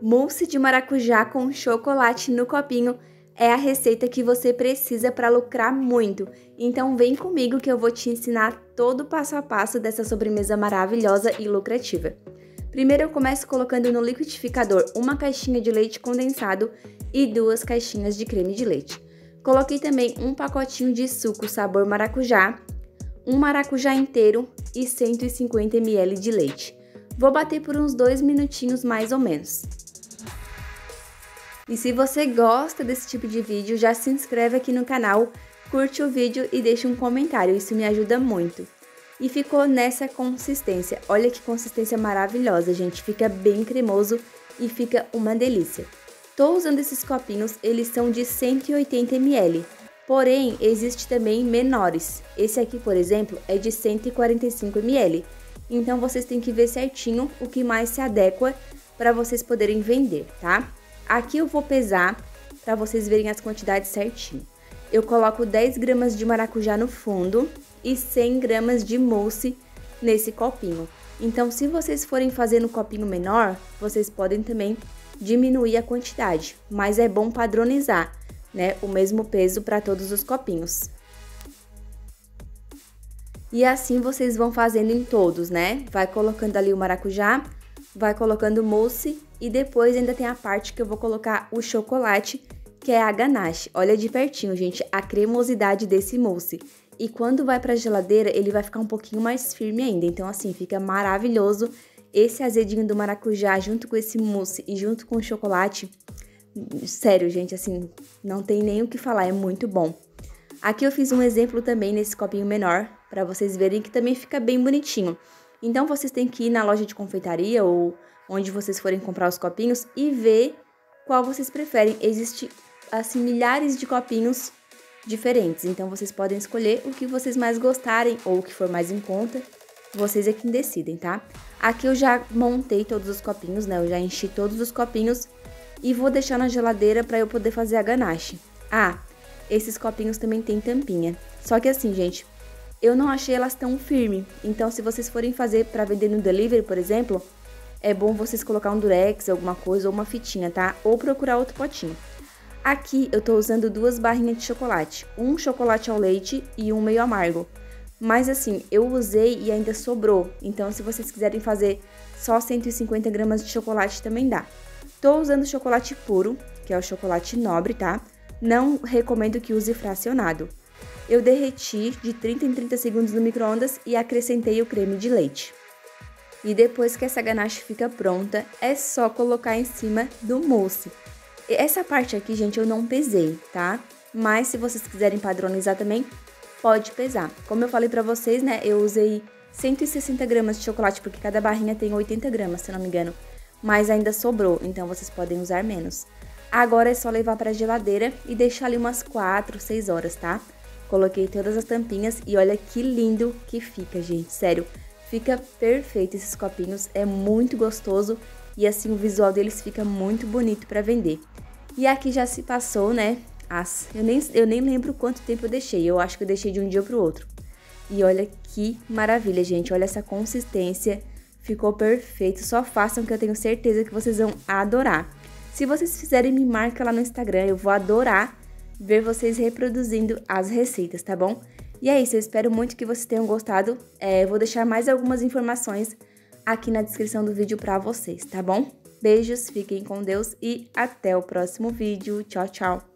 Mousse de maracujá com chocolate no copinho é a receita que você precisa para lucrar muito. Então vem comigo que eu vou te ensinar todo o passo a passo dessa sobremesa maravilhosa e lucrativa. Primeiro eu começo colocando no liquidificador uma caixinha de leite condensado e duas caixinhas de creme de leite. Coloquei também um pacotinho de suco sabor maracujá, um maracujá inteiro e 150 ml de leite. Vou bater por uns dois minutinhos mais ou menos. E se você gosta desse tipo de vídeo, já se inscreve aqui no canal, curte o vídeo e deixa um comentário, isso me ajuda muito. E ficou nessa consistência, olha que consistência maravilhosa, gente, fica bem cremoso e fica uma delícia. Tô usando esses copinhos, eles são de 180 ml, porém existe também menores. Esse aqui, por exemplo, é de 145 ml, então vocês têm que ver certinho o que mais se adequa para vocês poderem vender, tá? Aqui eu vou pesar para vocês verem as quantidades certinho. Eu coloco 10 gramas de maracujá no fundo e 100 gramas de mousse nesse copinho. Então, se vocês forem fazer no copinho menor, vocês podem também diminuir a quantidade, mas é bom padronizar, né, o mesmo peso para todos os copinhos. E assim vocês vão fazendo em todos, né? Vai colocando ali o maracujá, vai colocando mousse e depois ainda tem a parte que eu vou colocar o chocolate, que é a ganache. Olha de pertinho, gente, a cremosidade desse mousse. E quando vai para a geladeira, ele vai ficar um pouquinho mais firme ainda. Então, assim, fica maravilhoso. Esse azedinho do maracujá junto com esse mousse e junto com o chocolate. Sério, gente, assim, não tem nem o que falar, é muito bom. Aqui eu fiz um exemplo também nesse copinho menor, para vocês verem que também fica bem bonitinho. Então, vocês têm que ir na loja de confeitaria ou onde vocês forem comprar os copinhos e ver qual vocês preferem. Existem, assim, milhares de copinhos diferentes, então vocês podem escolher o que vocês mais gostarem ou o que for mais em conta. Vocês é quem decidem, tá? Aqui eu já montei todos os copinhos, né? Eu já enchi todos os copinhos e vou deixar na geladeira para eu poder fazer a ganache. Ah, esses copinhos também tem tampinha. Só que assim, gente, eu não achei elas tão firme. Então, se vocês forem fazer para vender no delivery, por exemplo, é bom vocês colocar um durex, alguma coisa, ou uma fitinha, tá? Ou procurar outro potinho. Aqui eu tô usando duas barrinhas de chocolate, um chocolate ao leite e um meio amargo. Mas assim, eu usei e ainda sobrou, então se vocês quiserem fazer só 150 gramas de chocolate também dá. Tô usando chocolate puro, que é o chocolate nobre, tá? Não recomendo que use fracionado. Eu derreti de 30 em 30 segundos no micro-ondas e acrescentei o creme de leite. E depois que essa ganache fica pronta, é só colocar em cima do mousse. Essa parte aqui, gente, eu não pesei, tá? Mas se vocês quiserem padronizar também, pode pesar. Como eu falei pra vocês, né, eu usei 160 gramas de chocolate, porque cada barrinha tem 80 gramas, se não me engano. Mas ainda sobrou, então vocês podem usar menos. Agora é só levar pra geladeira e deixar ali umas 4, 6 horas, tá? Coloquei todas as tampinhas e olha que lindo que fica, gente, sério. Fica perfeito esses copinhos, é muito gostoso e assim o visual deles fica muito bonito para vender. E aqui já se passou, né? As, eu, nem, eu nem lembro quanto tempo eu deixei, eu acho que eu deixei de um dia pro outro. E olha que maravilha, gente, olha essa consistência, ficou perfeito. Só façam que eu tenho certeza que vocês vão adorar. Se vocês fizerem, me marca lá no Instagram, eu vou adorar ver vocês reproduzindo as receitas, tá bom? E é isso, eu espero muito que vocês tenham gostado. É, vou deixar mais algumas informações aqui na descrição do vídeo para vocês, tá bom? Beijos, fiquem com Deus e até o próximo vídeo. Tchau, tchau!